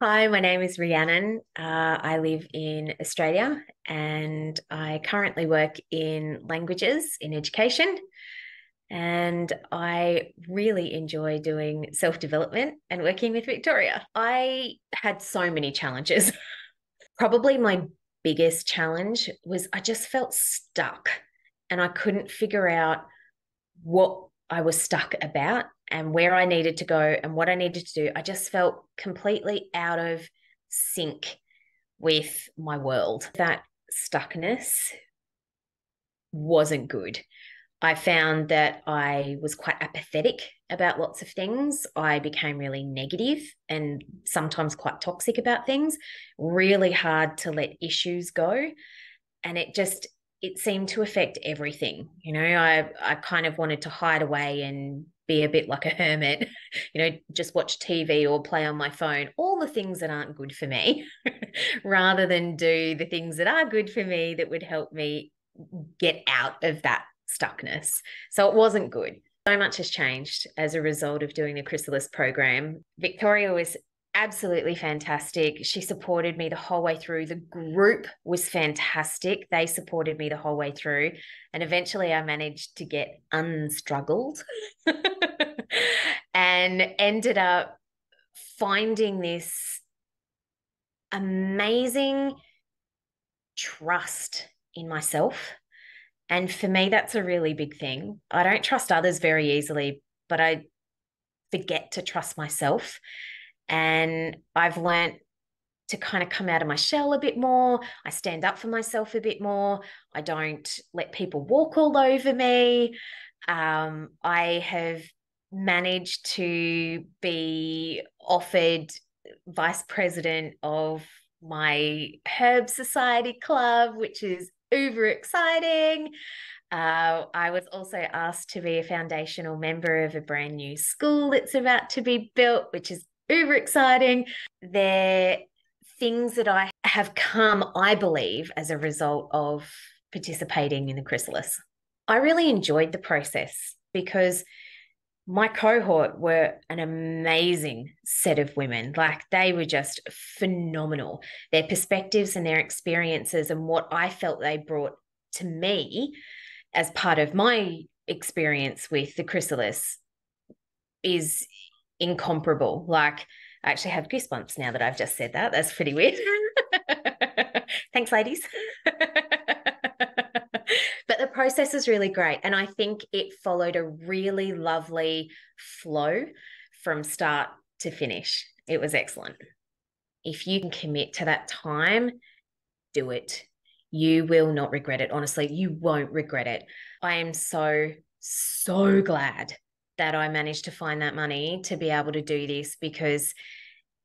Hi, my name is Rhiannon. Uh, I live in Australia and I currently work in languages in education. And I really enjoy doing self development and working with Victoria. I had so many challenges. Probably my biggest challenge was I just felt stuck and I couldn't figure out what I was stuck about and where I needed to go and what I needed to do. I just felt completely out of sync with my world. That stuckness wasn't good. I found that I was quite apathetic about lots of things. I became really negative and sometimes quite toxic about things, really hard to let issues go. And it just it seemed to affect everything. You know, I I kind of wanted to hide away and be a bit like a hermit, you know, just watch TV or play on my phone, all the things that aren't good for me, rather than do the things that are good for me that would help me get out of that stuckness. So it wasn't good. So much has changed as a result of doing the Chrysalis program. Victoria was absolutely fantastic. She supported me the whole way through. The group was fantastic. They supported me the whole way through. And eventually I managed to get unstruggled and ended up finding this amazing trust in myself. And for me, that's a really big thing. I don't trust others very easily, but I forget to trust myself. And I've learned to kind of come out of my shell a bit more. I stand up for myself a bit more. I don't let people walk all over me. Um, I have managed to be offered vice president of my Herb Society Club, which is uber exciting. Uh, I was also asked to be a foundational member of a brand new school that's about to be built, which is uber exciting. They're things that I have come, I believe, as a result of participating in the Chrysalis. I really enjoyed the process because my cohort were an amazing set of women. Like they were just phenomenal. Their perspectives and their experiences and what I felt they brought to me as part of my experience with the chrysalis is incomparable. Like, I actually have goosebumps now that I've just said that. That's pretty weird. Thanks, ladies. but the process is really great. And I think it followed a really lovely flow from start to finish. It was excellent. If you can commit to that time, do it. You will not regret it. Honestly, you won't regret it. I am so, so glad that I managed to find that money to be able to do this because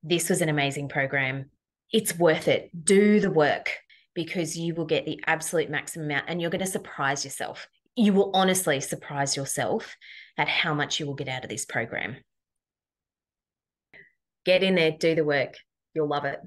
this was an amazing program. It's worth it. Do the work because you will get the absolute maximum amount and you're going to surprise yourself. You will honestly surprise yourself at how much you will get out of this program. Get in there, do the work. You'll love it.